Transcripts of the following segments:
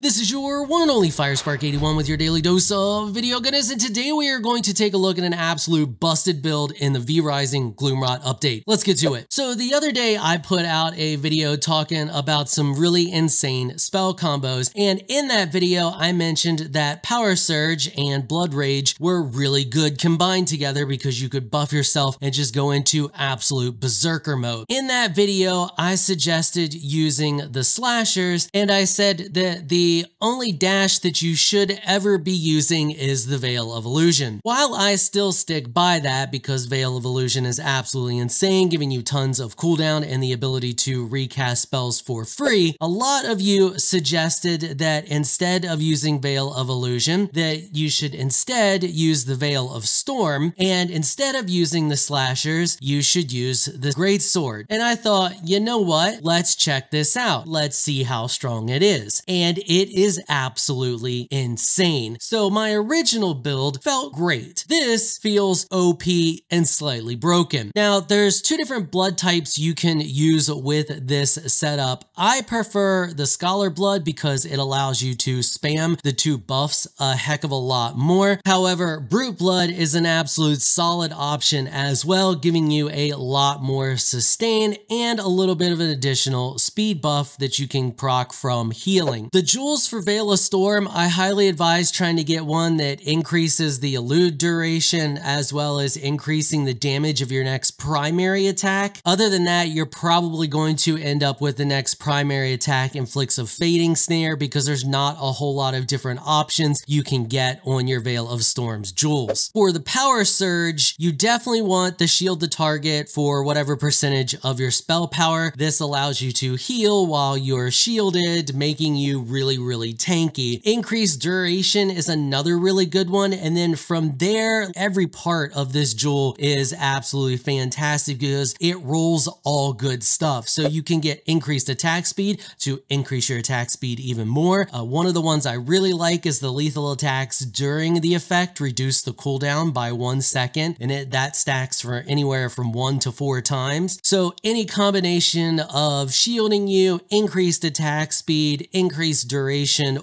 This is your one and only Firespark81 with your daily dose of video goodness, and today we are going to take a look at an absolute busted build in the V-Rising Gloomrot update. Let's get to it. So the other day I put out a video talking about some really insane spell combos, and in that video I mentioned that Power Surge and Blood Rage were really good combined together because you could buff yourself and just go into absolute berserker mode. In that video I suggested using the slashers, and I said that the the only dash that you should ever be using is the Veil of Illusion. While I still stick by that because Veil of Illusion is absolutely insane, giving you tons of cooldown and the ability to recast spells for free, a lot of you suggested that instead of using Veil of Illusion, that you should instead use the Veil of Storm, and instead of using the slashers, you should use the Great Sword. And I thought, you know what? Let's check this out. Let's see how strong it is. And it it is absolutely insane. So my original build felt great. This feels OP and slightly broken. Now there's two different blood types you can use with this setup. I prefer the Scholar Blood because it allows you to spam the two buffs a heck of a lot more. However, Brute Blood is an absolute solid option as well, giving you a lot more sustain and a little bit of an additional speed buff that you can proc from healing. The Jewel Tools for Veil of Storm, I highly advise trying to get one that increases the elude duration as well as increasing the damage of your next primary attack. Other than that, you're probably going to end up with the next primary attack inflicts a fading snare because there's not a whole lot of different options you can get on your Veil of Storm's jewels. For the power surge, you definitely want the shield the target for whatever percentage of your spell power. This allows you to heal while you're shielded, making you really really, tanky. Increased duration is another really good one. And then from there, every part of this jewel is absolutely fantastic because it rolls all good stuff. So you can get increased attack speed to increase your attack speed even more. Uh, one of the ones I really like is the lethal attacks during the effect reduce the cooldown by one second. And it, that stacks for anywhere from one to four times. So any combination of shielding you, increased attack speed, increased duration,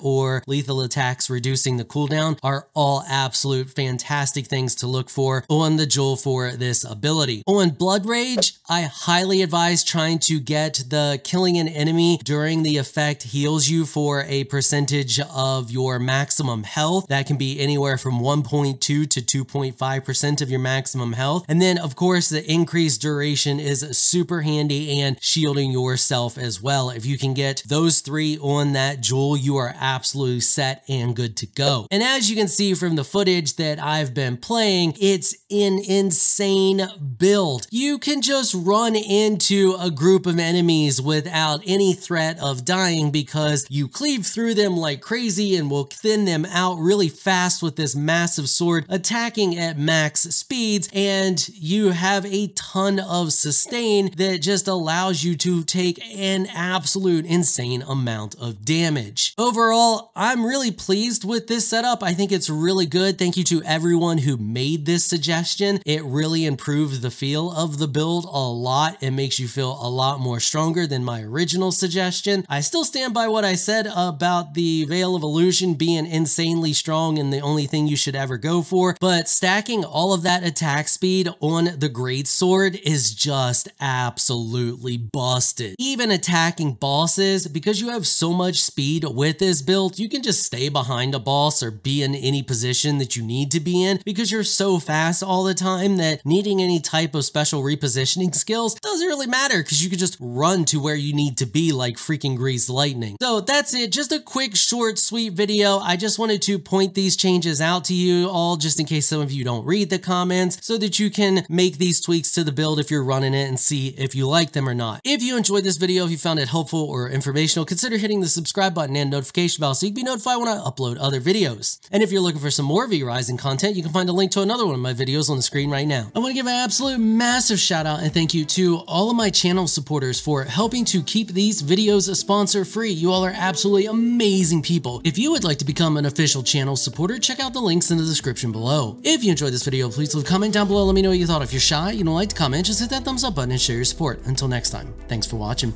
or lethal attacks reducing the cooldown are all absolute fantastic things to look for on the Jewel for this ability. On Blood Rage, I highly advise trying to get the killing an enemy during the effect heals you for a percentage of your maximum health. That can be anywhere from 1.2 to 2.5% of your maximum health. And then of course the increased duration is super handy and shielding yourself as well. If you can get those three on that Jewel you are absolutely set and good to go. And as you can see from the footage that I've been playing, it's an insane build. You can just run into a group of enemies without any threat of dying because you cleave through them like crazy and will thin them out really fast with this massive sword attacking at max speeds and you have a ton of sustain that just allows you to take an absolute insane amount of damage. Overall, I'm really pleased with this setup. I think it's really good. Thank you to everyone who made this suggestion. It really improved the feel of the build a lot. It makes you feel a lot more stronger than my original suggestion. I still stand by what I said about the Veil of Illusion being insanely strong and the only thing you should ever go for, but stacking all of that attack speed on the Great Sword is just absolutely busted. Even attacking bosses, because you have so much speed with this build, you can just stay behind a boss or be in any position that you need to be in because you're so fast all the time that needing any type of special repositioning skills doesn't really matter because you can just run to where you need to be like freaking greased lightning. So that's it. Just a quick, short, sweet video. I just wanted to point these changes out to you all just in case some of you don't read the comments so that you can make these tweaks to the build if you're running it and see if you like them or not. If you enjoyed this video, if you found it helpful or informational, consider hitting the subscribe button and and notification bell so you can be notified when I upload other videos. And if you're looking for some more V-Rising content, you can find a link to another one of my videos on the screen right now. I want to give an absolute massive shout out and thank you to all of my channel supporters for helping to keep these videos sponsor free. You all are absolutely amazing people. If you would like to become an official channel supporter, check out the links in the description below. If you enjoyed this video, please leave a comment down below. Let me know what you thought. If you're shy, you don't like to comment, just hit that thumbs up button and share your support. Until next time, thanks for watching.